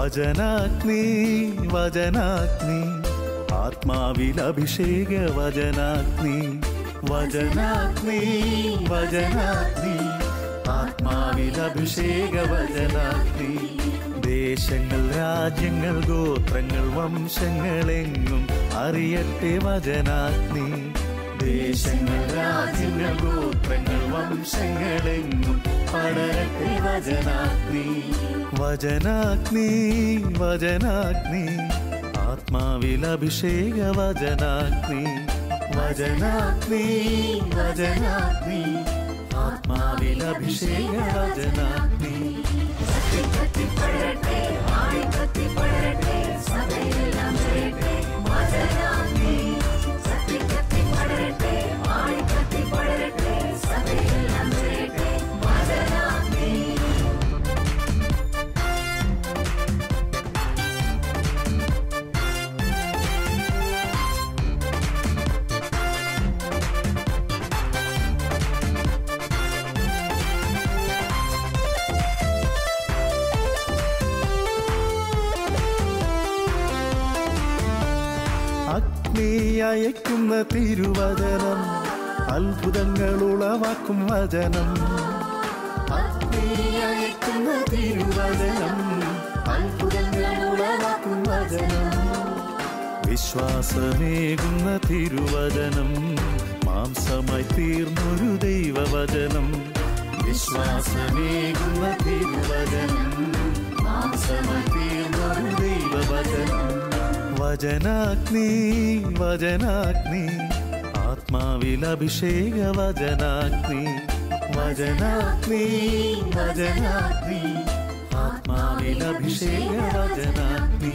വചനാഗ്നി വചനാഗ്നി. ആത്മാവിൽ അഭിഷേക വചനാഗ്നി. വചനാഗ്നി വചനാഗ്നി. ആത്മാവിൽ അഭിഷേക വചനാഗ്നി. ദേശങ്ങൾ രാജ്യങ്ങൾ ഗോത്രങ്ങൾ വംശങ്ങളെങ്ങും അറിയട്ടെ വചനാഗ്നി. ദേശങ്ങൾ രാജ്യങ്ങൾ ഗോത്രങ്ങൾ വംശങ്ങളെങ്ങും പടരട്ടെ വചനാഗ്നി. വചനാഗ്നി വചനാഗ്നി ആത്മാവിൽ അഭിഷേക വചനാഗ്നി വചനാഗ്നി വചനാഗ്നി ആത്മാവിൽ അഭിഷേക വചനാഗ്നി അഗ്നി അത്ഭുതങ്ങൾ ഉളവാക്കും വചനം. വിശ്വാസമേകുന്ന തിരുവചനം. മാംസമായി തീർന്നൊരു ദൈവവചനം. വിശ്വാസമേകുന്ന തിരുവചനം. മാംസമായി തീർന്നൊരു ദൈവവചനം. വചനാഗ്നി വചനാഗ്നി. ആത്മാവിൽ അഭിഷേക വചനാഗ്നി വചനാഗ്നി വചനാഗ്നി ആത്മാവിൽ അഭിഷേക വചനാഗ്നി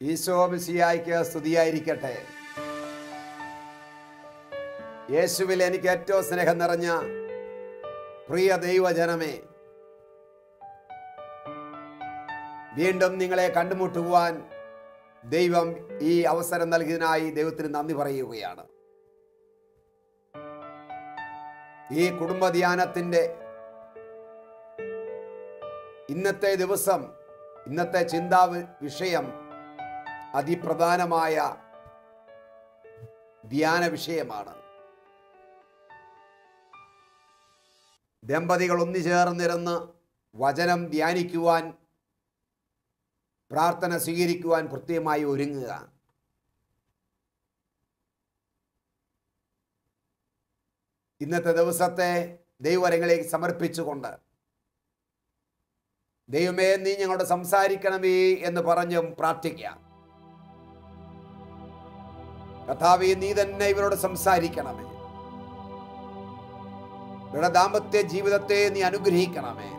ഈശോ മിശിയായിക്ക് സ്തുതിയായിരിക്കട്ടെ. യേശുവിൽ എനിക്ക് ഏറ്റവും സ്നേഹം നിറഞ്ഞ പ്രിയ ദൈവജനമേ വീണ്ടും നിങ്ങളെ കണ്ടുമുട്ടുവാൻ ദൈവം ഈ അവസരം നൽകിയതിനായി ദൈവത്തിന് നന്ദി പറയുകയാണ്. ഈ കുടുംബധ്യാനത്തിന്റെ ഇന്നത്തെ ദിവസം ഇന്നത്തെ ചിന്താ വിഷയം അതിപ്രധാനമായ ധ്യാന വിഷയമാണ്. ദമ്പതികൾ ഒന്നുചേർന്നിരുന്ന് വചനം ധ്യാനിക്കുവാൻ പ്രാർത്ഥന സ്വീകരിക്കുവാൻ കൃത്യമായി ഒരുങ്ങുക. ഇന്നത്തെ ദിവസത്തെ ദൈവരങ്ങളിലേക്ക് സമർപ്പിച്ചുകൊണ്ട് ദൈവമേ നീ ഞങ്ങളോട് സംസാരിക്കണമേ എന്ന് പറഞ്ഞും പ്രാർത്ഥിക്കാം. കഥാവി നീ തന്നെ ഇവരോട് സംസാരിക്കണമേ. ഇവരുടെ ദാമ്പത്യ ജീവിതത്തെ നീ അനുഗ്രഹിക്കണമേ.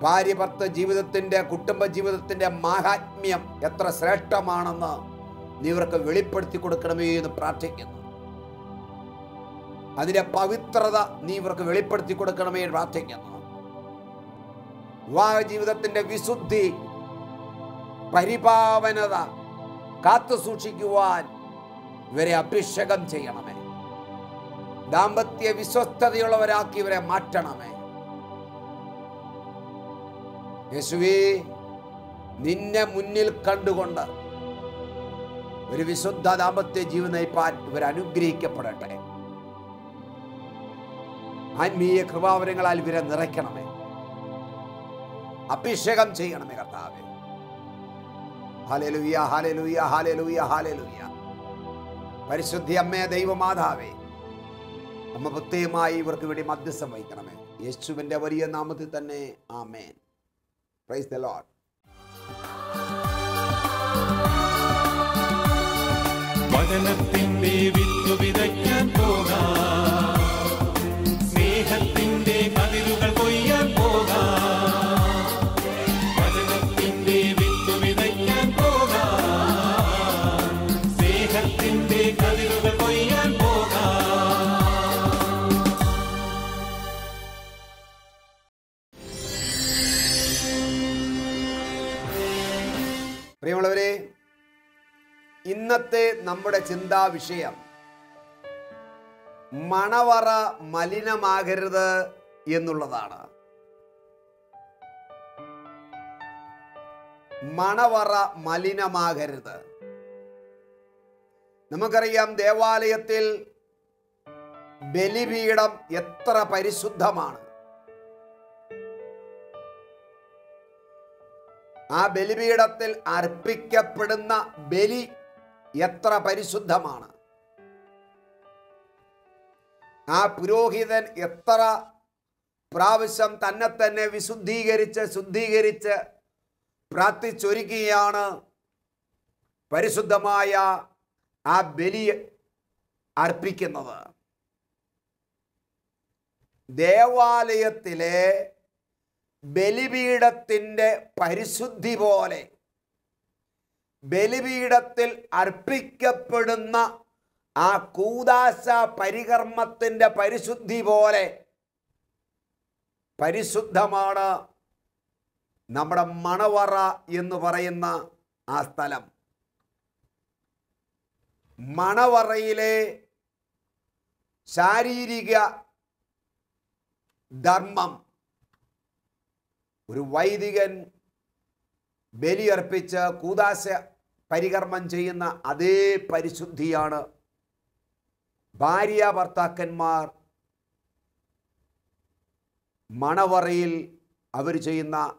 ഭാര്യ ഭർത്ത ജീവിതത്തിന്റെ കുടുംബ ജീവിതത്തിന്റെ മാഹാത്മ്യം എത്ര ശ്രേഷ്ഠമാണെന്ന് നീ ഇവർക്ക് വെളിപ്പെടുത്തി കൊടുക്കണമേ എന്ന് പ്രാർത്ഥിക്കുന്നു. അതിന്റെ പവിത്രത നീ ഇവർക്ക് വെളിപ്പെടുത്തി കൊടുക്കണമേ എന്ന് പ്രാർത്ഥിക്കുന്നു. വിവാഹ ജീവിതത്തിന്റെ വിശുദ്ധി പരിപാവനത കാത്തു സൂക്ഷിക്കുവാൻ ഇവരെ അഭിഷേകം ചെയ്യണമേ. ദാമ്പത്യ വിശ്വസ്തതയുള്ളവരാക്കി ഇവരെ മാറ്റണമേ. യേശുവേ നിന്നെ മുന്നിൽ കണ്ടുകൊണ്ട് ഒരു വിശുദ്ധ ദാമ്പത്യ ജീവൻ നയിപ്പാൻ ഇവർ അനുഗ്രഹിക്കപ്പെടട്ടെ. ആത്മീയ കൃപാവരങ്ങളാൽ ഇവരെ നിറയ്ക്കണമേ. അഭിഷേകം ചെയ്യണമേ കർത്താവേ. ഹാലലുയ ഹാലലുയ്യ ഹാലലുയ്യ ഹാലലുയ്യ പരിശുദ്ധി അമ്മേ ദൈവമാതാവേ അമ്മ പ്രത്യേകമായി ഇവർക്ക് വേണ്ടി മധ്യസ്ഥം വഹിക്കണമേ. യേശുവിന്റെ വലിയ നാമത്തിൽ തന്നെ ആമേൻ. പ്രൈസ് ദ ലോഡ് വചനത്തിന്റെ വിത്തു വിതയ്ക്കാൻ പോകാം. ഇന്നത്തെ നമ്മുടെ ചിന്താ വിഷയം. മണവറ മലിനമാകരുത് എന്നുള്ളതാണ്. മണവറ മലിനമാകരുത്. നമുക്കറിയാം ദേവാലയത്തിൽ ബലിപീഠം എത്ര പരിശുദ്ധമാണ്. ആ ബലിപീഠത്തിൽ അർപ്പിക്കപ്പെടുന്ന ബലി എത്ര പരിശുദ്ധമാണ്. ആ പുരോഹിതൻ എത്ര പ്രാവശ്യം തന്നെ തന്നെ വിശുദ്ധീകരിച്ച് ശുദ്ധീകരിച്ച് പ്രാർത്ഥിച്ചൊരുക്കുകയാണ്. പരിശുദ്ധമായ ആ ബലി അർപ്പിക്കുന്നത്. ദേവാലയത്തിലെ ബലിപീഠത്തിന്റെ പരിശുദ്ധി പോലെ ബലിപീഠത്തിൽ അർപ്പിക്കപ്പെടുന്ന ആ കൂദാശ പരികർമ്മത്തിന്റെ പരിശുദ്ധി പോലെ പരിശുദ്ധമാണ് നമ്മുടെ മണവറ എന്ന് പറയുന്ന ആ സ്ഥലം. മണവറയിലെ ശാരീരിക ധർമ്മം. ഒരു വൈദികൻ ബലിയർപ്പിച്ച് കൂതാശ പരികർമ്മം ചെയ്യുന്ന അതേ പരിശുദ്ധിയാണ് ഭാര്യ ഭർത്താക്കന്മാർ മണവറയിൽ അവർ ചെയ്യുന്ന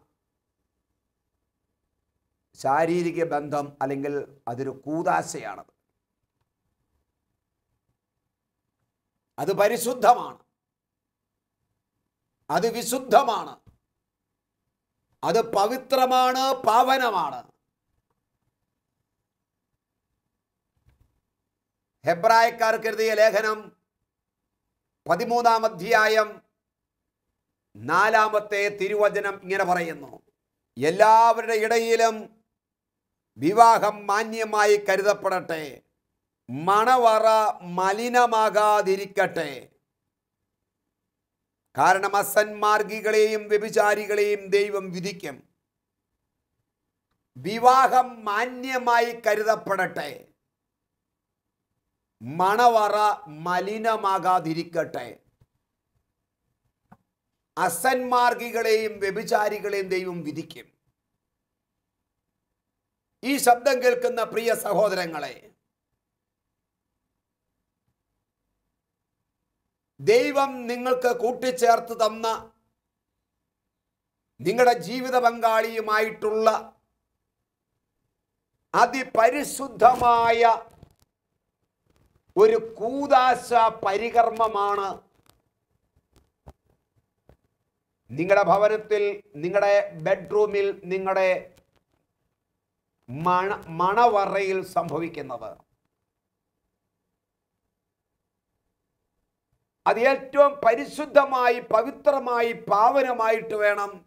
ശാരീരിക ബന്ധം അല്ലെങ്കിൽ അതൊരു കൂതാശയാണത്. അത് പരിശുദ്ധമാണ്. അത് വിശുദ്ധമാണ്. അത് പവിത്രമാണ് പാവനമാണ്. ഹെബ്രായക്കാർക്ക് എഴുതിയ ലേഖനം പതിമൂന്നാം അധ്യായം നാലാമത്തെ തിരുവചനം ഇങ്ങനെ പറയുന്നു. എല്ലാവരുടെ ഇടയിലും വിവാഹം മാന്യമായി കരുതപ്പെടട്ടെ. മണവറ മലിനമാകാതിരിക്കട്ടെ. കാരണം അസന്മാർഗികളെയും വ്യഭിചാരികളെയും ദൈവം വിധിക്കും. വിവാഹം മാന്യമായി കരുതപ്പെടട്ടെ. മണവറ മലിനമാകാതിരിക്കട്ടെ. അസന്മാർഗികളെയും വ്യഭിചാരികളെയും ദൈവം വിധിക്കും. ഈ ശബ്ദം കേൾക്കുന്ന പ്രിയ സഹോദരങ്ങളെ ദൈവം നിങ്ങൾക്ക് കൂട്ടിച്ചേർത്ത് തന്ന നിങ്ങളുടെ ജീവിത പങ്കാളിയുമായിട്ടുള്ള അതിപരിശുദ്ധമായ ഒരു കൂതാശ പരികർമ്മമാണ്. നിങ്ങളുടെ ഭവനത്തിൽ നിങ്ങളുടെ ബെഡ്റൂമിൽ നിങ്ങളുടെ മണ മണവറയിൽ സംഭവിക്കുന്നത്. അത് ഏറ്റവും പരിശുദ്ധമായി പവിത്രമായി പാവനമായിട്ട് വേണം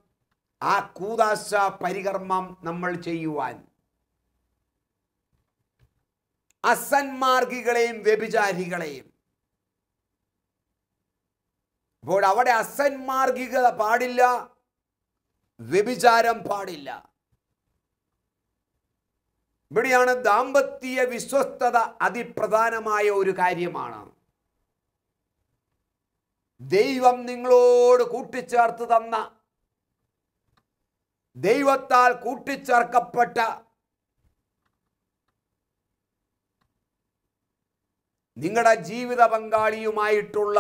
ആ കൂതാശ പരികർമ്മം നമ്മൾ ചെയ്യുവാൻ. അസന്മാർഗികളെയും വ്യഭിചാരികളെയും. അപ്പോൾ അവിടെ അസന്മാർഗികത പാടില്ല വ്യഭിചാരം പാടില്ല. ഇവിടെയാണ് ദാമ്പത്യ വിശ്വസ്തത അതിപ്രധാനമായ ഒരു കാര്യമാണ്. ദൈവം നിങ്ങളോട് കൂട്ടിച്ചേർത്ത് തന്ന ദൈവത്താൽ കൂട്ടിച്ചേർക്കപ്പെട്ട നിങ്ങളുടെ ജീവിത പങ്കാളിയുമായിട്ടുള്ള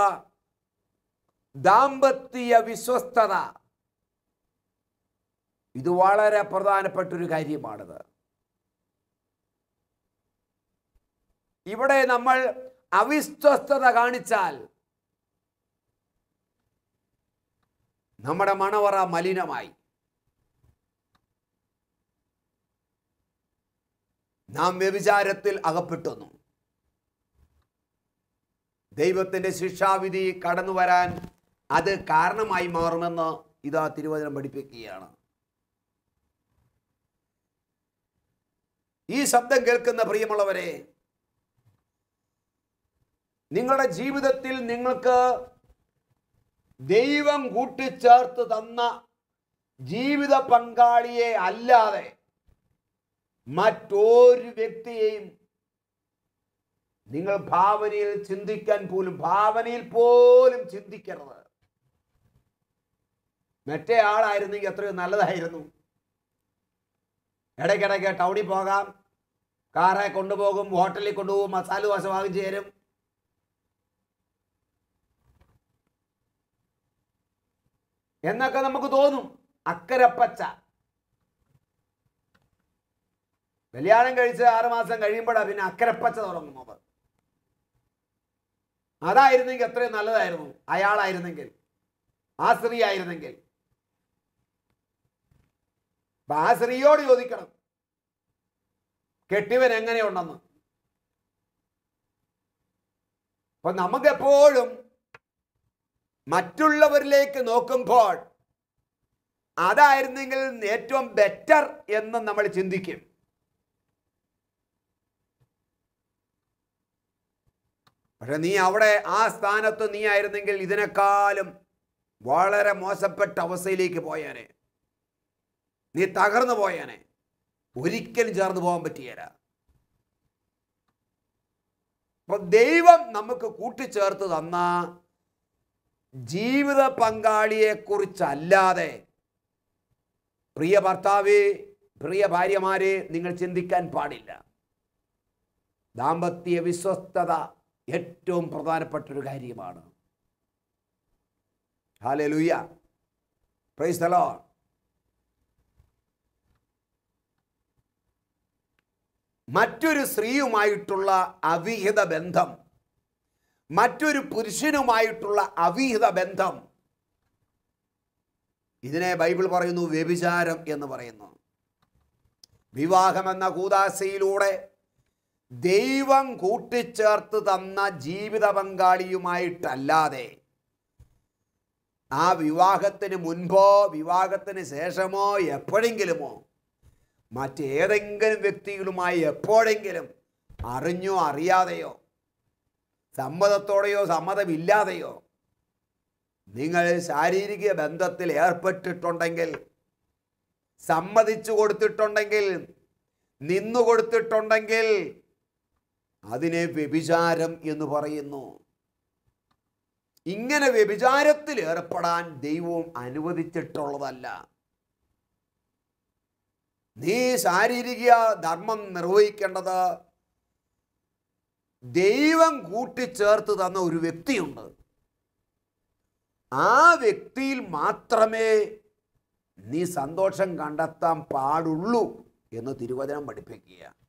ദാമ്പത്യ വിശ്വസ്തത. ഇത് വളരെ പ്രധാനപ്പെട്ടൊരു കാര്യമാണിത്. ഇവിടെ നമ്മൾ അവിശ്വസ്തത കാണിച്ചാൽ നമ്മുടെ മണവറ മലിനമായി. നാം വ്യഭിചാരത്തിൽ അകപ്പെട്ടുന്നു. ദൈവത്തിന്റെ ശിക്ഷാവിധി കടന്നു വരാൻ അത് കാരണമായി മാറുമെന്ന് ഇതാ തിരുവചനം പഠിപ്പിക്കുകയാണ്. ഈ ശബ്ദം കേൾക്കുന്ന പ്രിയമുള്ളവരെ നിങ്ങളുടെ ജീവിതത്തിൽ നിങ്ങൾക്ക് ദൈവം കൂട്ടിച്ചേർത്ത് തന്ന ജീവിത പങ്കാളിയെ അല്ലാതെ മറ്റൊരു വ്യക്തിയെയും നിങ്ങൾ ഭാവനയിൽ ചിന്തിക്കാൻ പോലും ഭാവനയിൽ പോലും ചിന്തിക്കരുത്. മറ്റേ ആളായിരുന്നെങ്കിൽ എത്രയോ നല്ലതായിരുന്നു. ഇടയ്ക്കിടയ്ക്ക് ടൗണിൽ പോകാം. കാറെ കൊണ്ടുപോകും ഹോട്ടലിൽ കൊണ്ടുപോകും മസാല ദോശ വാങ്ങിച്ചു തരും എന്നൊക്കെ നമുക്ക് തോന്നും. അക്കരപ്പച്ച. കല്യാണം കഴിച്ച് ആറുമാസം കഴിയുമ്പോഴാണ് പിന്നെ അക്കരപ്പച്ച തുടങ്ങുന്നത്. അതായിരുന്നെങ്കിൽ അത്രയും നല്ലതായിരുന്നു. അയാളായിരുന്നെങ്കിൽ. ആ സ്ത്രീ ആയിരുന്നെങ്കിൽ. ആ സ്ത്രീയോട് ചോദിക്കണം. കെട്ടിവൻ എങ്ങനെയുണ്ടെന്ന്. അപ്പൊ നമുക്കെപ്പോഴും മറ്റുള്ളവരിലേക്ക് നോക്കുമ്പോൾ അതായിരുന്നെങ്കിൽ ഏറ്റവും ബെറ്റർ എന്ന് നമ്മൾ ചിന്തിക്കും. പക്ഷെ നീ അവിടെ ആ സ്ഥാനത്ത് നീ ആയിരുന്നെങ്കിൽ ഇതിനേക്കാളും വളരെ മോശപ്പെട്ട അവസ്ഥയിലേക്ക് പോയാനെ. നീ തകർന്നു പോയാനെ. ഒരിക്കലും ചേർന്ന് പോകാൻ പറ്റിയല്ല അപ്പൊ ദൈവം നമുക്ക് കൂട്ടിച്ചേർത്ത് തന്ന ജീവിത പങ്കാളിയെ കുറിച്ചല്ലാതെ പ്രിയ ഭർത്താവ് പ്രിയ ഭാര്യമാരെ നിങ്ങൾ ചിന്തിക്കാൻ പാടില്ല. ദാമ്പത്യ വിശ്വസ്തത ഏറ്റവും പ്രധാനപ്പെട്ട ഒരു കാര്യമാണ്. ഹാലേ ലൂയ പ്രൈസ് തലോ മറ്റൊരു സ്ത്രീയുമായിട്ടുള്ള അവിഹിത ബന്ധം മറ്റൊരു പുരുഷനുമായിട്ടുള്ള അവിഹിത ബന്ധം ഇതിനെ ബൈബിൾ പറയുന്നു വ്യഭിചാരം എന്ന് പറയുന്നു. വിവാഹം എന്ന കൂതാശയിലൂടെ ദൈവം കൂട്ടിച്ചേർത്ത് തന്ന ജീവിത പങ്കാളിയുമായിട്ടല്ലാതെ ആ വിവാഹത്തിന് മുൻപോ വിവാഹത്തിന് ശേഷമോ എപ്പോഴെങ്കിലുമോ മറ്റേതെങ്കിലും വ്യക്തികളുമായി എപ്പോഴെങ്കിലും അറിഞ്ഞോ അറിയാതെയോ സമ്മതത്തോടെയോ സമ്മതമില്ലാതെയോ നിങ്ങൾ ശാരീരിക ബന്ധത്തിൽ ഏർപ്പെട്ടിട്ടുണ്ടെങ്കിൽ സമ്മതിച്ചു കൊടുത്തിട്ടുണ്ടെങ്കിൽ നിന്നു കൊടുത്തിട്ടുണ്ടെങ്കിൽ അതിനെ വ്യഭിചാരം എന്ന് പറയുന്നു. ഇങ്ങനെ വ്യഭിചാരത്തിൽ ഏർപ്പെടാൻ ദൈവവും അനുവദിച്ചിട്ടുള്ളതല്ല. നീ ശാരീരിക ധർമ്മം നിർവഹിക്കേണ്ടത് ദൈവം കൂട്ടിച്ചേർത്ത് തന്ന ഒരു വ്യക്തിയുണ്ട്. ആ വ്യക്തിയിൽ മാത്രമേ നീ സന്തോഷം കണ്ടെത്താൻ പാടുള്ളൂ എന്ന് തിരുവചനം പഠിപ്പിക്കുക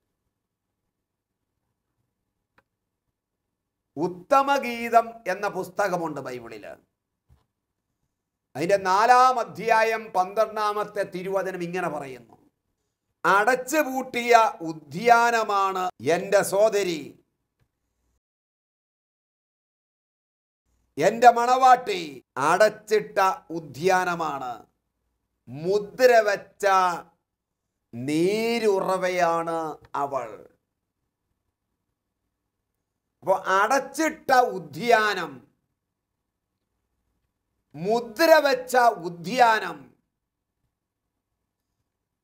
ഉത്തമഗീതം എന്ന പുസ്തകമുണ്ട് ബൈബിളിൽ അതിന്റെ നാലാം അധ്യായം പന്ത്രണ്ടാമത്തെ തിരുവചനം ഇങ്ങനെ പറയുന്നു. അടച്ചുപൂട്ടിയ ഉദ്യാനമാണ് എന്റെ സോദരി. എന്റെ മണവാട്ടി അടച്ചിട്ട ഉദ്യാനമാണ്. മുദ്ര വച്ച നീരുറവയാണ് അവൾ. അപ്പോൾ അടച്ചിട്ട ഉദ്യാനം മുദ്ര വെച്ച ഉദ്യാനം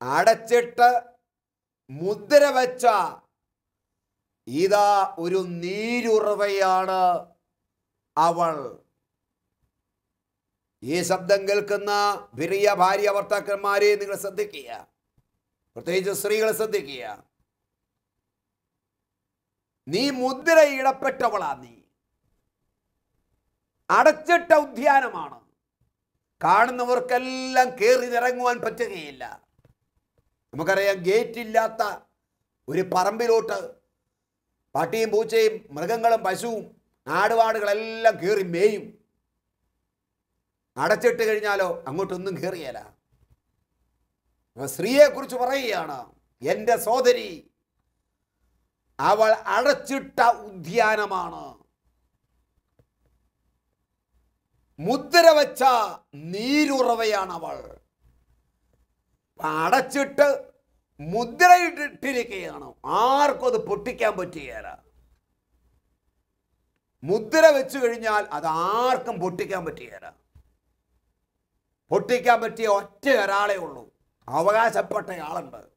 അടച്ചിട്ട് മുദ്ര വെച്ച ഇതാ ഒരു നീരുറവയാണ് അവൾ. ഈ ശബ്ദം കേൾക്കുന്ന പ്രിയ ഭാര്യ ഭർത്താക്കന്മാരെ നിങ്ങൾ ശ്രദ്ധിക്കുക. പ്രത്യേകിച്ച് സ്ത്രീകളെ ശ്രദ്ധിക്കുക. നീ മുദ്രയിടപ്പെട്ടവളാ നീ. അടച്ചിട്ട ഉദ്യാനമാണ്. കാണുന്നവർക്കെല്ലാം കയറി ഇറങ്ങുവാൻ പറ്റുകയില്ല. നമുക്കറിയാം ഗേറ്റ് ഇല്ലാത്ത ഒരു പറമ്പിലോട്ട് പട്ടിയും പൂച്ചയും മൃഗങ്ങളും പശുവും ആടുപാടുകളെല്ലാം കയറി മേയും. അടച്ചിട്ട് കഴിഞ്ഞാലോ അങ്ങോട്ടൊന്നും കയറിയല്ല സ്ത്രീയെക്കുറിച്ച് പറയുകയാണ് എന്റെ സോദരി അവൾ അടച്ചിട്ട ഉദ്യാനമാണ്. മുദ്ര വച്ച നീരുറവയാണ് അവൾ അടച്ചിട്ട് മുദ്രയിട്ടിരിക്കുകയാണ്. ആർക്കും അത് പൊട്ടിക്കാൻ പറ്റുകയില്ല. മുദ്ര വെച്ചു കഴിഞ്ഞാൽ അത് ആർക്കും പൊട്ടിക്കാൻ പറ്റുകയില്ല. പൊട്ടിക്കാൻ പറ്റിയ ഒറ്റ ഒരാളെ ഉള്ളൂ. അവകാശപ്പെട്ട ആളുണ്ട്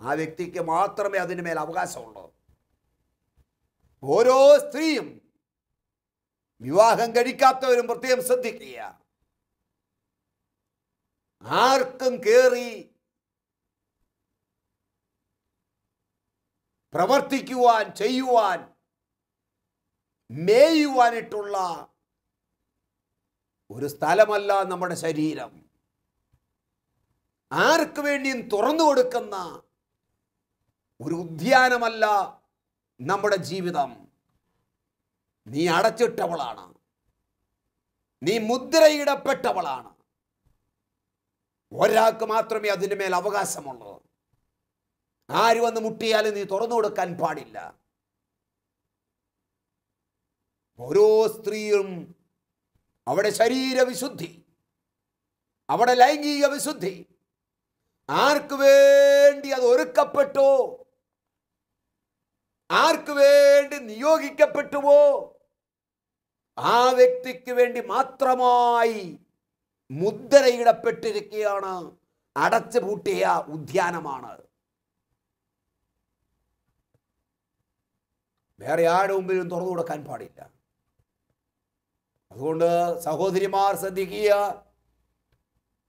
ആ വ്യക്തിക്ക് മാത്രമേ അതിന് മേൽ അവകാശമുള്ളൂ. ഓരോ സ്ത്രീയും വിവാഹം കഴിക്കാത്തവരും പ്രത്യേകം ശ്രദ്ധിക്കുക. ആർക്കും കേറി പ്രവർത്തിക്കുവാൻ ചെയ്യുവാൻ മേയുവാനിട്ടുള്ള ഒരു സ്ഥലമല്ല നമ്മുടെ ശരീരം. ആർക്ക് വേണ്ടിയും തുറന്നു കൊടുക്കുന്ന ഒരു ഉദ്യാനമല്ല നമ്മുടെ ജീവിതം നീ അടച്ചിട്ടവളാണ്. നീ മുദ്രയിടപ്പെട്ടവളാണ്. ഒരാൾക്ക് മാത്രമേ അതിന്റെ മേൽ അവകാശമുള്ളൂ. ആര് വന്ന് മുട്ടിയാലും നീ തുറന്നു കൊടുക്കാൻ പാടില്ല. ഓരോ സ്ത്രീയും അവിടെ ശരീരവിശുദ്ധി അവിടെ ലൈംഗിക വിശുദ്ധി ആർക്ക് വേണ്ടി അത് ഒരുക്കപ്പെട്ടോ? ആർക്ക് വേണ്ടി നിയോഗിക്കപ്പെട്ടുവോ? ആ വ്യക്തിക്ക് വേണ്ടി മാത്രമായി മുദ്രയിടപ്പെട്ടിരിക്കുകയാണ് അടച്ചു പൂട്ടിയ ഉദ്യാനമാണ്. വേറെ ആരുടെ മുമ്പിലും തുറന്നു കൊടുക്കാൻ പാടില്ല. അതുകൊണ്ട് സഹോദരിമാർ ശ്രദ്ധിക്കുക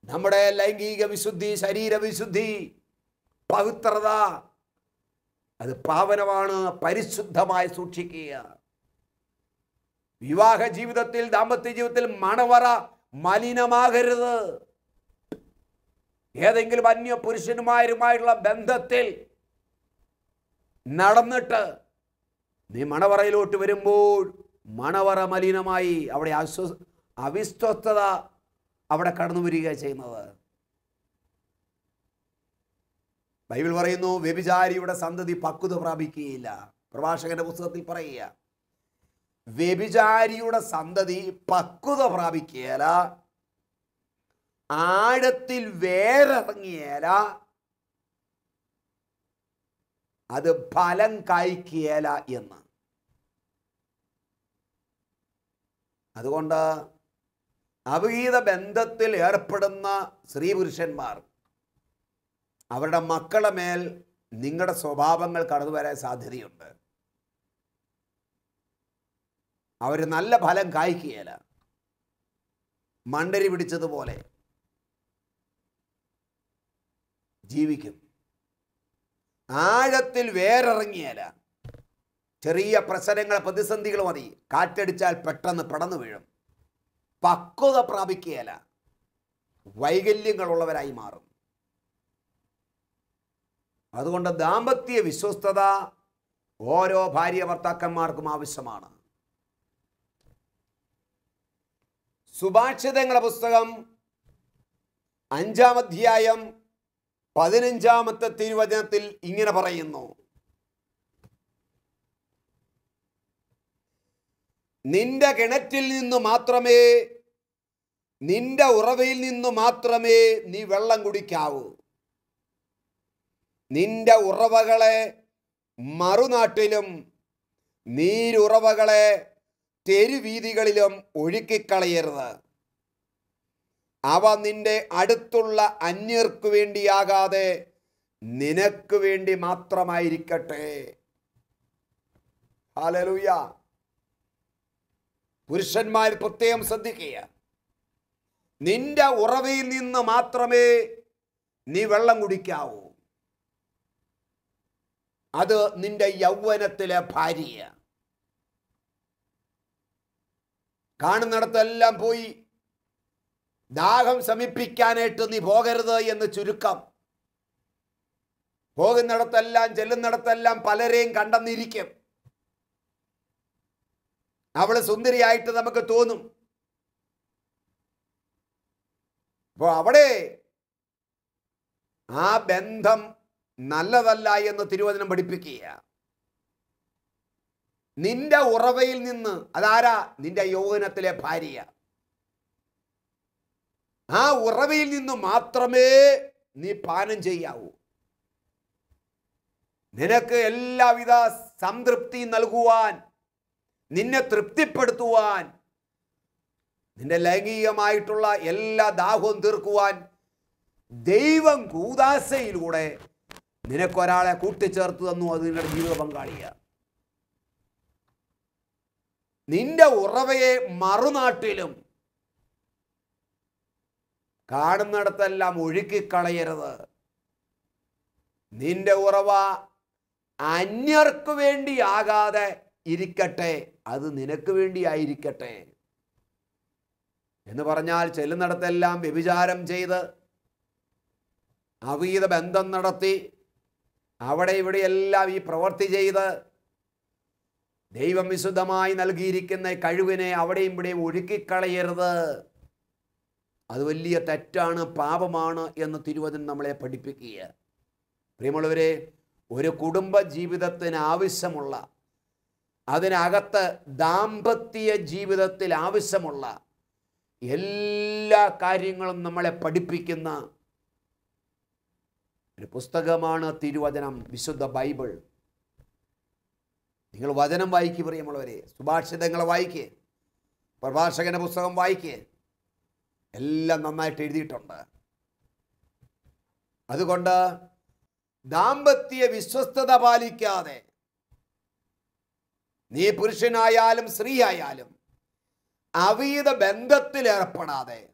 നമ്മുടെ ലൈംഗിക വിശുദ്ധി ശരീരവിശുദ്ധി പവിത്രത അത് പാവനമാണ് പരിശുദ്ധമായി സൂക്ഷിക്കുക. വിവാഹ ജീവിതത്തിൽ ദാമ്പത്യ ജീവിതത്തിൽ മണവറ മലിനമാകരുത്. ഏതെങ്കിലും അന്യ പുരുഷന്മാരുമായുള്ള ബന്ധത്തിൽ നടന്നിട്ട് നീ മണവറയിലോട്ട് വരുമ്പോൾ മണവറ മലിനമായി അവിടെ അസ്വ അവിശ്വസ്തത അവിടെ കടന്നു വരിക ചെയ്യുന്നത്. ബൈബിൾ പറയുന്നു വ്യഭിചാരിയുടെ സന്തതി പക്വത പ്രാപിക്കുകയില്ല. പ്രഭാഷകന്റെ പുസ്തകത്തിൽ പറയുക വ്യഭിചാരിയുടെ സന്തതി പക്വത പ്രാപിക്കുകയില്ല ആഴത്തിൽ വേരിറങ്ങിയേല അത് ഫലം കായ്ക്കുകയില്ല എന്ന്. അതുകൊണ്ട് അവിഹിത ബന്ധത്തിൽ ഏർപ്പെടുന്ന സ്ത്രീ പുരുഷന്മാർ അവരുടെ മക്കളെ മേൽ നിങ്ങളുടെ സ്വഭാവങ്ങൾ കടന്നു വരാൻ സാധ്യതയുണ്ട്. അവർ നല്ല ഫലം കായ്ക്കുകയില്ല. മണ്ടരി പിടിച്ചതുപോലെ ജീവിക്കും. ആഴത്തിൽ വേറിറങ്ങിയല്ല ചെറിയ പ്രശ്നങ്ങൾ പ്രതിസന്ധികൾ മതി. കാറ്റടിച്ചാൽ പെട്ടെന്ന് പടന്നു വീഴും. പക്വത പ്രാപിക്കുകയല്ല. വൈകല്യങ്ങളുള്ളവരായി മാറും. അതുകൊണ്ട് ദാമ്പത്യ വിശ്വസ്തത ഓരോ ഭാര്യ ഭർത്താക്കന്മാർക്കും ആവശ്യമാണ്. സുഭാഷിതങ്ങളുടെ പുസ്തകം അഞ്ചാം അധ്യായം പതിനഞ്ചാമത്തെ തിരുവചനത്തിൽ ഇങ്ങനെ പറയുന്നു. നിന്റെ കിണറ്റിൽ നിന്നു മാത്രമേ നിന്റെ ഉറവയിൽ നിന്നു മാത്രമേ നീ വെള്ളം കുടിക്കാവൂ. നിന്റെ ഉറവകളെ മറുനാട്ടിലും നീരുറവകളെ തെരുവീതികളിലും ഒഴുക്കിക്കളയരുത്. അവ നിന്റെ അടുത്തുള്ള അന്യർക്കു വേണ്ടിയാകാതെ നിനക്ക് വേണ്ടി മാത്രമായിരിക്കട്ടെ. ഹാലലൂയ പുരുഷന്മാർ പ്രത്യേകം ശ്രദ്ധിക്കുക. നിന്റെ ഉറവയിൽ നിന്ന് മാത്രമേ നീ വെള്ളം കുടിക്കാവൂ. അത് നിന്റെ യൗവനത്തിലെ ഭാര്യ കാണുന്നിടത്തെല്ലാം പോയി. ദാഹം ശമിപ്പിക്കാനായിട്ട് നീ പോകരുത് എന്ന് ചുരുക്കം. പോകുന്നിടത്തെല്ലാം ചെല്ലുന്നിടത്തെല്ലാം പലരെയും കണ്ടെന്നിരിക്കും. അവൾ സുന്ദരിയായിട്ട് നമുക്ക് തോന്നും. അപ്പോൾ അവിടെ ആ ബന്ധം നല്ലതല്ല എന്ന് തിരുവചനം പഠിപ്പിക്കുക. നിന്റെ ഉറവയിൽ നിന്ന് അതാരാ? നിന്റെ യൗവനത്തിലെ ഭാര്യ. ആ ഉറവയിൽ നിന്ന് മാത്രമേ നീ പാനം ചെയ്യാവൂ. നിനക്ക് എല്ലാവിധ സംതൃപ്തി നൽകുവാൻ നിന്നെ തൃപ്തിപ്പെടുത്തുവാൻ നിന്റെ ലൈംഗികമായിട്ടുള്ള എല്ലാ ദാഹവും തീർക്കുവാൻ ദൈവം കൂതാശയിലൂടെ നിനക്കൊരാളെ കൂട്ടിച്ചേർത്ത് തന്നു അത് നിന്റെ ജീവിത പങ്കാളിയാണ് നിന്റെ ഉറവയെ മറുനാട്ടിലും കാണുന്നിടത്തെല്ലാം ഒഴുക്കിക്കളയരുത്. നിന്റെ ഉറവ അന്യർക്ക് വേണ്ടിയാകാതെ ഇരിക്കട്ടെ അത് നിനക്ക് വേണ്ടിയായിരിക്കട്ടെ. എന്ന് പറഞ്ഞാൽ ചെല്ലുന്നിടത്തെല്ലാം വ്യഭിചാരം ചെയ്ത് അവീത ബന്ധം നടത്തി അവിടെ ഇവിടെയെല്ലാം ഈ പ്രവൃത്തി ചെയ്ത് ദൈവം വിശുദ്ധമായി നൽകിയിരിക്കുന്ന കഴിവിനെ അവിടെയും ഇവിടെയും ഒഴുക്കിക്കളയരുത്. അത് വലിയ തെറ്റാണ് പാപമാണ് എന്ന് തിരുവചനം നമ്മളെ പഠിപ്പിക്കുക പ്രിയമുള്ളവരെ ഒരു കുടുംബ ജീവിതത്തിന് ആവശ്യമുള്ള അതിനകത്ത് ദാമ്പത്യ ജീവിതത്തിൽ ആവശ്യമുള്ള എല്ലാ കാര്യങ്ങളും നമ്മളെ പഠിപ്പിക്കുന്ന ഒരു പുസ്തകമാണ് തിരുവചനം വിശുദ്ധ ബൈബിൾ. നിങ്ങൾ വചനം വായിക്കുക പ്രിയമുള്ളവരെ. സുഭാഷിതങ്ങൾ വായിക്കേ. പ്രഭാഷകന്റെ പുസ്തകം വായിക്കേ. എല്ലാം നന്നായിട്ട് എഴുതിയിട്ടുണ്ട്. അതുകൊണ്ട് ദാമ്പത്യ വിശ്വസ്തത പാലിക്കാതെ നീ പുരുഷനായാലും സ്ത്രീ ആയാലും അവീത ബന്ധത്തിലേർപ്പെടാതെ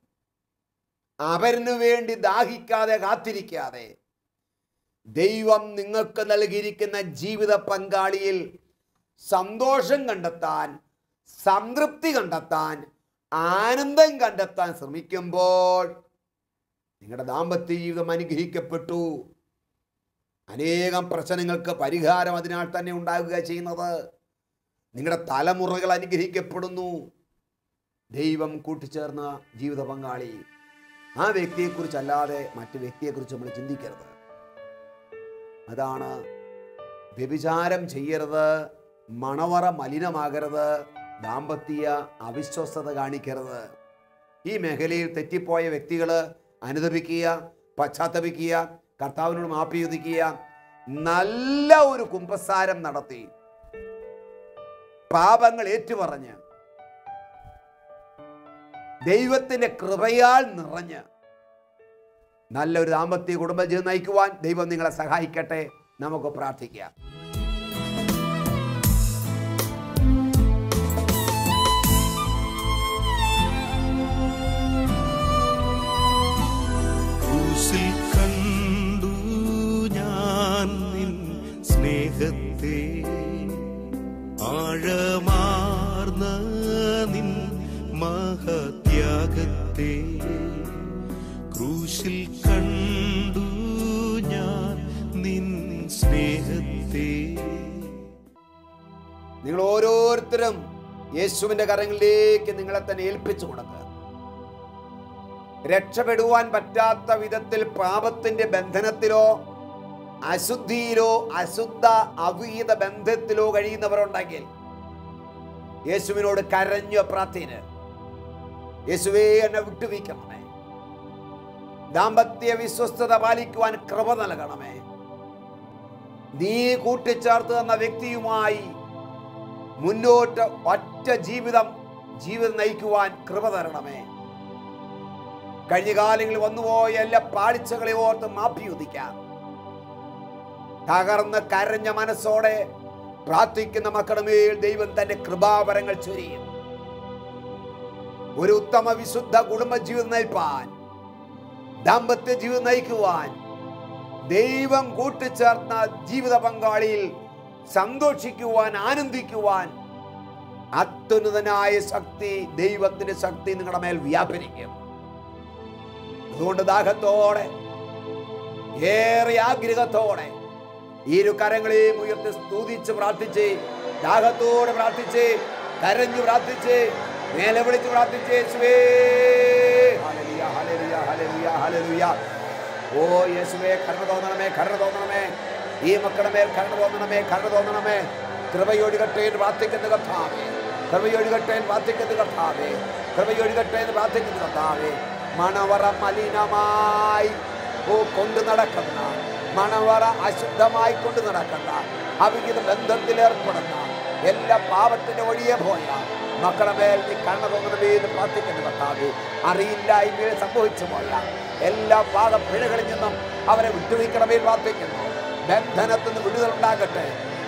അവരിനു വേണ്ടി ദാഹിക്കാതെ കാത്തിരിക്കാതെ ദൈവം നിങ്ങൾക്ക് നൽകിയിരിക്കുന്ന ജീവിത പങ്കാളിയിൽ സന്തോഷം കണ്ടെത്താൻ സംതൃപ്തി കണ്ടെത്താൻ ആനന്ദം കണ്ടെത്താൻ ശ്രമിക്കുമ്പോൾ നിങ്ങളുടെ ദാമ്പത്യ ജീവിതം അനുഗ്രഹിക്കപ്പെട്ടു. അനേകം പ്രശ്നങ്ങൾക്ക് പരിഹാരം അതിനാൽ തന്നെ ഉണ്ടാകുക ചെയ്യുന്നത്. നിങ്ങളുടെ തലമുറകൾ അനുഗ്രഹിക്കപ്പെടുന്നു. ദൈവം കൂട്ടിച്ചേർന്ന ജീവിത പങ്കാളി. ആ വ്യക്തിയെക്കുറിച്ചല്ലാതെ മറ്റു വ്യക്തിയെക്കുറിച്ച് നമ്മൾ ചിന്തിക്കരുത്. അതാണ്. വ്യഭിചാരം ചെയ്യരുത് മണവറ മലിനമാകരുത് ദാമ്പത്യ അവിശ്വസ്തത കാണിക്കരുത്. ഈ മേഖലയിൽ തെറ്റിപ്പോയ വ്യക്തികൾ അനുദപിക്കുക പശ്ചാത്തപിക്കുക കർത്താവിനോട് മാപ്പി ചോദിക്കുക നല്ല ഒരു കുംഭസാരം നടത്തി. പാപങ്ങൾ ഏറ്റുപറഞ്ഞ്. ദൈവത്തിന്റെ കൃപയാൽ നിറഞ്ഞ്. നല്ലൊരു ദാമ്പത്യ കുടുംബജീവിതം നയിക്കുവാൻ ദൈവം നിങ്ങളെ സഹായിക്കട്ടെ. നമുക്ക് പ്രാർത്ഥിക്കാം. കണ്ടു ഞാൻ നിൻ സ്നേഹത്തെ. ആഴമാർന്ന നിൻ മഹത്യാഗത്തെ. ക്രൂശിൽ കണ്ടു ഞാൻ നിൻ സ്നേഹത്തെ. നിങ്ങൾ ഓരോരുത്തരും യേശുവിന്റെ കരങ്ങളിലേക്ക് നിങ്ങളെ തന്നെ ഏൽപ്പിച്ചു കൊടുക്കുക. രക്ഷപ്പെടുവാൻ പറ്റാത്ത വിധത്തിൽ പാപത്തിന്റെ ബന്ധനത്തിലോ അശുദ്ധിയിലോ അശുദ്ധ അവിഹിത ബന്ധത്തിലോ കഴിയുന്നവരുണ്ടെങ്കിൽ യേശുവിനോട് കരഞ്ഞു പ്രാർത്ഥന. യേശുവേ എന്നെ വിട്ടുവീക്കണമേ ദാമ്പത്യ വിശ്വസ്തത പാലിക്കുവാൻ കൃപ നൽകണമേ. നീ കൂട്ടിച്ചേർത്ത് തന്ന വ്യക്തിയുമായി മുന്നോട്ട് ഒറ്റ ജീവിതം ജീവിതം നയിക്കുവാൻ കൃപ തരണമേ. കഴിഞ്ഞ കാലങ്ങളിൽ വന്നുപോയ എല്ലാ പാളിച്ചകളെ ഓർത്ത് മാപ്പിയുദിക്കാം തകർന്ന് കരഞ്ഞ മനസ്സോടെ പ്രാർത്ഥിക്കുന്ന മക്കളുടെ മേൽ ദൈവം തന്റെ കൃപാവരങ്ങൾ ചൊരിയും. ഒരു ഉത്തമ വിശുദ്ധ കുടുംബ ജീവിതം നയിപ്പാൻ ദാമ്പത്യ ജീവിതം നയിക്കുവാൻ ദൈവം കൂട്ടിച്ചേർന്ന ജീവിത പങ്കാളിയിൽ സന്തോഷിക്കുവാൻ ആനന്ദിക്കുവാൻ അത്യുന്നതനായ ശക്തി ദൈവത്തിന്റെ ശക്തി നിങ്ങളുടെ മേൽ വ്യാപരിക്കും. അതുകൊണ്ട് ദാഹത്തോടെ ഏറെ ആഗ്രഹത്തോടെ ഒരു കരങ്ങളെയും ഉയർത്തി സ്തുതിച്ച് പ്രാർത്ഥിച്ച് ദാഹത്തോടെ പ്രാർത്ഥിച്ച് കരഞ്ഞു പ്രാർത്ഥിച്ച് മേലെ വിളിച്ച് പ്രാർത്ഥിച്ച് ഹല്ലേലൂയ. ഓ യേശുവേ കരുണ തോന്നണമേ കരുണ തോന്നണമേ. ഈ മക്കളുടെ മേൽ കരുണ തോന്നണമേ കരുണ തോന്നണമേ. കൃപയൊഴുകട്ടെ എന്ന് പ്രാർത്ഥിക്കുന്ന കർത്താവേ. കൃപയൊഴുകട്ടെ എന്ന് പ്രാർത്ഥിക്കുന്ന കർത്താവേ. കൃപയൊഴുകട്ടെ എന്ന് മണവറ മലിനമായി. ഓ കൊണ്ടു നടക്കുന്ന മണവറ അശുദ്ധമായി കൊണ്ടു നടക്കുന്ന അവിഹിത ബന്ധത്തിൽ ഏർപ്പെടുന്ന എല്ലാ പാപത്തിന്റെ വഴിയെ പോയ മക്കളെ മേൽ നീ കണ്ണ തോന്നണമേ എന്ന് പ്രാർത്ഥിക്കുന്ന കർത്താവേ അറിയില്ലായ്മയിൽ സംഭവിച്ചു പോയ എല്ലാ പാക പിഴകളിൽ നിന്നും അവരെ വിട്ടുവീക്കണമേ പ്രാർത്ഥിക്കുന്നു. ബന്ധനത്തിൽ നിന്ന് വിടുതൽ ഉണ്ടാകട്ടെ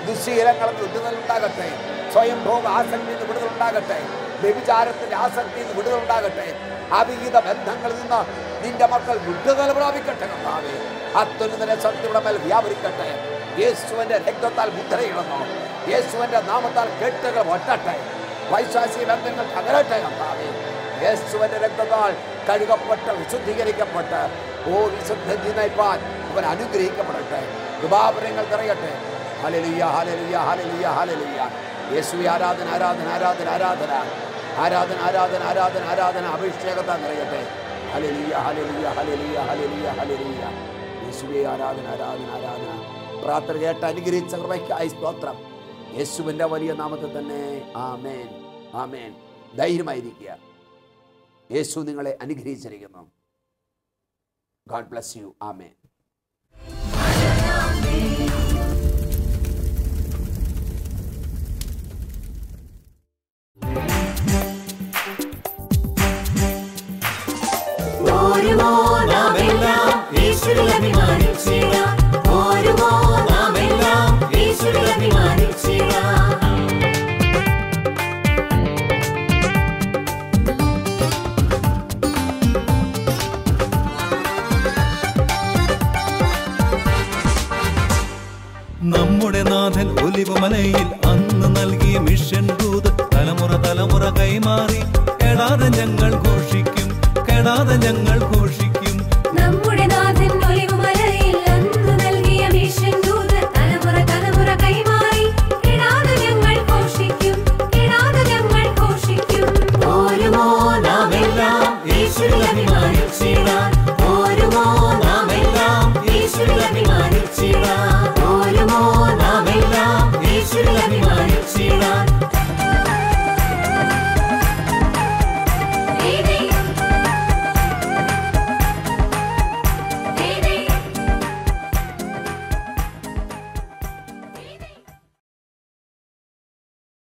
ദുശീലങ്ങളിൽ നിന്ന് വിടുതൽ ഉണ്ടാകട്ടെ സ്വയം ഭോഗ ആസക്തിയിൽ നിന്ന് വിടുതൽ ഉണ്ടാകട്ടെ വ്യഭിചാരത്തിന്റെ ആസക്തിയിൽ നിന്ന് വിടുതൽ ഉണ്ടാകട്ടെ അവിഹിത ബന്ധങ്ങളിൽ നിന്ന് നിന്റെ മക്കൾ വിടുതൽ പ്രാപിക്കട്ടെ കർത്താവേ. അത്യുന്നതിനെ ശക്തിയുടെ മേൽ വ്യാപരിക്കട്ടെ. യേശുവിന്റെ രക്തത്താൽ മുദ്രയിടുന്നു. യേശുവിന്റെ നാമത്താൽ കെട്ടുകൾ ഒട്ടട്ടെ. വൈശ്വാസി ബന്ധങ്ങൾ തകരട്ടെ കർത്താവേ യേശുവിന്റെ രക്തത്താൽ കഴുകപ്പെട്ട് വിശുദ്ധീകരിക്കപ്പെട്ട് ഓ വിശുദ്ധ നയിപ്പാൻ അവൻ അനുഗ്രഹിക്കപ്പെടട്ടെ. കൃപാപുരങ്ങൾ നിറയട്ടെ. ഹലലിയ ഹലലിയ ഹലലിയ ഹലലിയ യേശു ആരാധന ആരാധന ആരാധന ആരാധന. ആരാധന ആരാധന ആരാധന ആരാധന. അഭിഷേകത്താൽ നിറയട്ടെ. ഹലലിയ ഹലലിയ ഹലലിയ ഹലലിയ ഹലലിയ യേശുവെ ആരാധന ആരാധന ആരാധന. പ്രാർത്ഥന കേട്ട് അനുഗ്രഹിച്ച കൃപയ്ക്കായി സ്തോത്രം. യേശുവിന്റെ വലിയ നാമത്തിൽ തന്നെ. ആമേൻ. ആമേൻ. ധൈര്യമായിരിക്കുക. യേശു നിങ്ങളെ അനുഗ്രഹിച്ചിരിക്കുന്നു. ഗാഡ് ബ്ലസ് യു ആമേൻ. ഓരുമോ നാമെല്ലാം യേശുവിൽ അഭിമാനിച്ചിടാം നമ്മുടെ നാഥൻ ഒലിവുമലയിൽ അന്ന് നൽകിയ മിഷൻ ദൂത് തലമുറ തലമുറ കൈമാറി. കെടാതെ ഞങ്ങൾ ഘോഷിക്കും കെടാതെ ഞങ്ങൾ ഘോഷിക്കും.